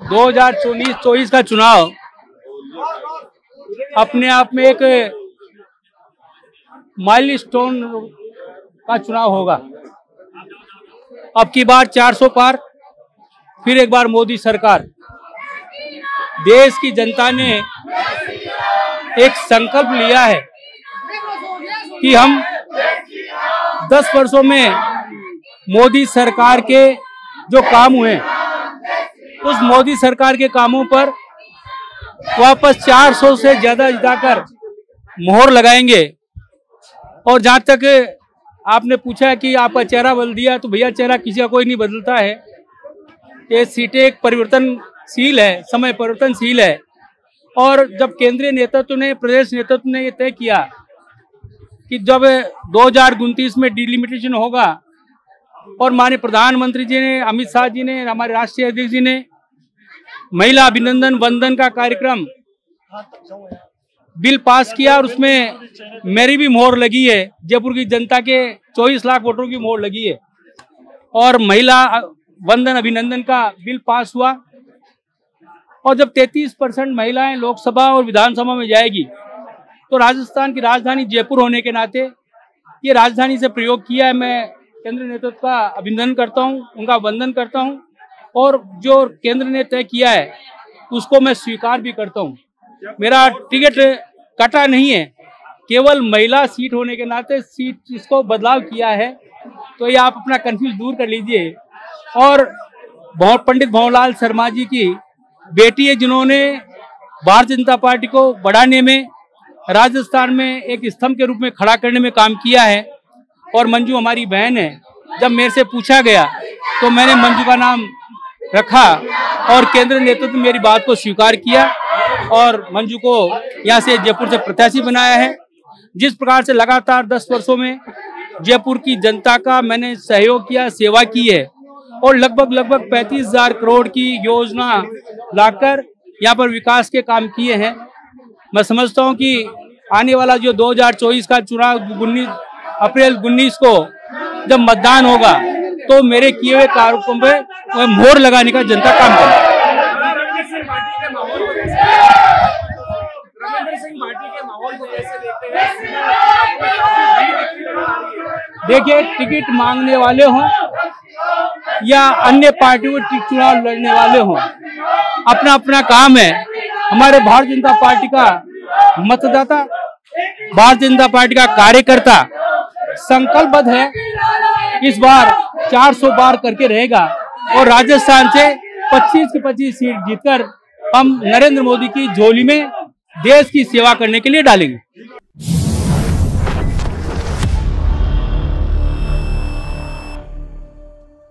दो हज़ार चौबीस का चुनाव। अपने आप में एक माइल स्टोन का चुनाव होगा। अब की बार 400 पार, फिर एक बार मोदी सरकार। देश की जनता ने एक संकल्प लिया है कि हम 10 वर्षों में मोदी सरकार के जो काम हुए उस मोदी सरकार के कामों पर वापस 400 से ज़्यादा जिताकर मोहर लगाएँगे। और जहाँ तक आपने पूछा कि आपका चेहरा बदल दिया तो भैया चेहरा किसी का कोई नहीं बदलता है। ये सीटें एक परिवर्तनशील है, समय परिवर्तनशील है। और जब केंद्रीय नेतृत्व ने, प्रदेश नेतृत्व ने ये तय किया कि जब दो हज़ार उनतीस में डिलिमिटेशन होगा, और माननीय प्रधानमंत्री जी ने, अमित शाह जी ने, हमारे राष्ट्रीय अध्यक्ष जी ने महिला अभिनंदन वंदन का कार्यक्रम। बिल पास किया और उसमें मेरी भी मोहर लगी है। जयपुर की जनता के 24 लाख वोटरों की मोहर लगी है। और महिला वंदन अभिनंदन का बिल पास हुआ। और जब 33 परसेंट महिलाएँ लोकसभा और विधानसभा में जाएगी तो राजस्थान की राजधानी जयपुर होने के नाते ये राजधानी से प्रयोग किया है। मैं केंद्रीय नेतृत्व का अभिनंदन करता हूँ, उनका वंदन करता हूँ। और जो केंद्र ने तय किया है, उसको मैं स्वीकार भी करता हूँ। मेरा टिकट कटा नहीं है, केवल महिला सीट होने के नाते सीट इसको बदलाव किया है तो ये आप अपना कंफ्यूज दूर कर लीजिए। और पंडित भवनलाल शर्मा जी की बेटी है, जिन्होंने भारतीय जनता पार्टी को बढ़ाने में, राजस्थान में एक स्तंभ के रूप में खड़ा करने में काम किया है। और मंजू हमारी बहन है। जब मेरे से पूछा गया तो मैंने मंजू का नाम रखा और केंद्र नेतृत्व मेरी बात को स्वीकार किया और मंजू को यहाँ से जयपुर से प्रत्याशी बनाया है। जिस प्रकार से लगातार दस वर्षों में जयपुर की जनता का मैंने सहयोग किया, सेवा की है और लगभग लगभग पैंतीस हज़ार करोड़ की योजना लाकर यहाँ पर विकास के काम किए हैं। मैं समझता हूँ कि आने वाला जो 2024 का चुनाव उन्नीस, अप्रैल उन्नीस को जब मतदान होगा तो मेरे किए हुए कार्यक्रम पे मोहर लगाने का जनता काम करेगी देखिए टिकट मांगने वाले हों या अन्य पार्टियों को चुनाव लड़ने वाले हों अपना अपना काम है। हमारे भारतीय जनता पार्टी का मतदाता भारतीय जनता पार्टी का कार्यकर्ता संकल्पबद्ध है। इस बार 400 बार करके रहेगा। और राजस्थान से 25 की 25 सीट जीतकर हम नरेंद्र मोदी की झोली में देश की सेवा करने के लिए डालेंगे।